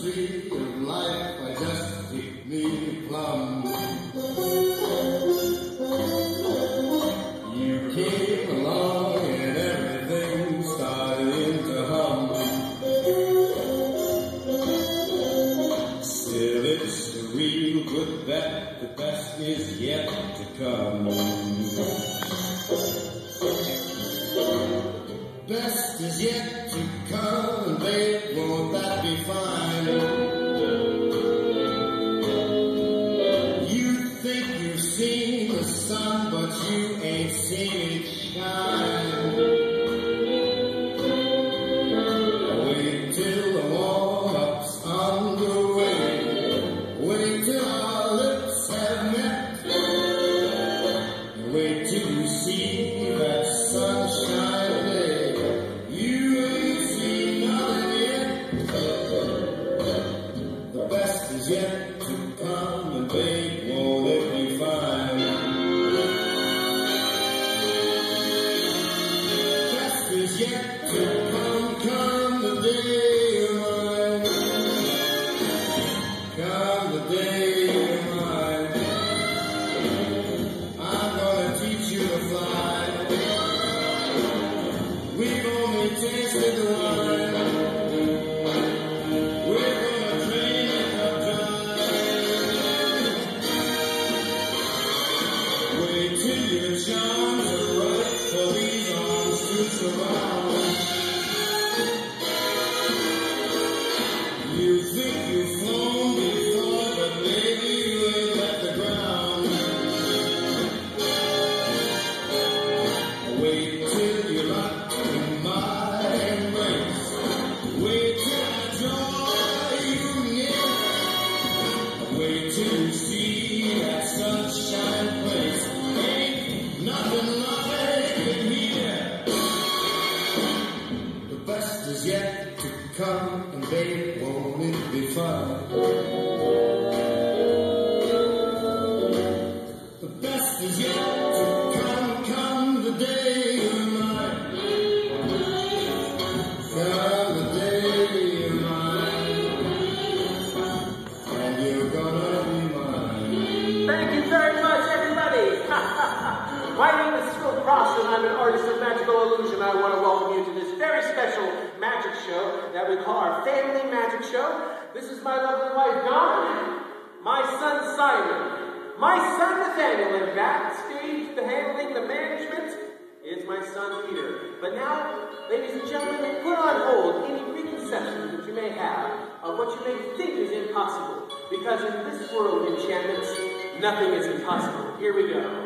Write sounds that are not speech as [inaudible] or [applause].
tree of life, I just picked me a plum. You came along and everything started to hum. Still, it's the real good bet, the best is yet to come. Best is yet to come, Krishna. To. You yet to come, and babe, won't it be fun? The best is yet to come, come the day of mine. Come the day of mine. And you're gonna be mine. Thank you very much, everybody. [laughs] My name is Phil Cross, and I'm an artist of magical illusion. I want to welcome you to this very special show that we call our Family Magic Show. This is my lovely wife, Dawn, my son, Simon, my son, Nathaniel, and backstage, the handling, the management, is my son, Peter. But now, ladies and gentlemen, put on hold any preconceptions that you may have of what you may think is impossible. Because in this world of enchantments, nothing is impossible. Here we go.